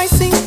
I sing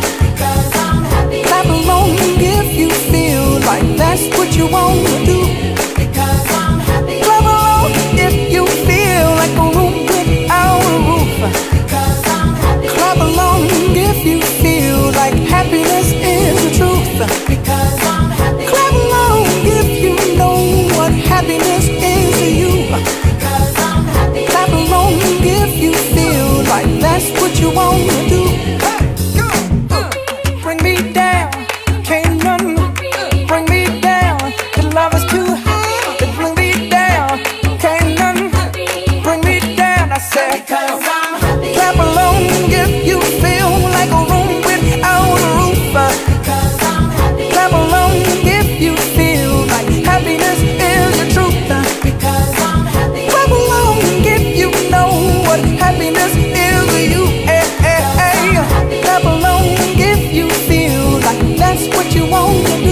Clap along if you feel like that's what you want to do. Clap along if you feel like a without a roof. Clap along if you feel like happiness is the truth. Clap along if you know what happiness is to you. Clap along if you feel like that's what you want to do. Cause I'm happy. Clap along if you feel like a room without a roof. Cause I'm happy. Clap along if you feel like happiness is the truth. Because I'm happy. Clap along if you know what happiness is to you. Clap along if you feel like that's what you want to do.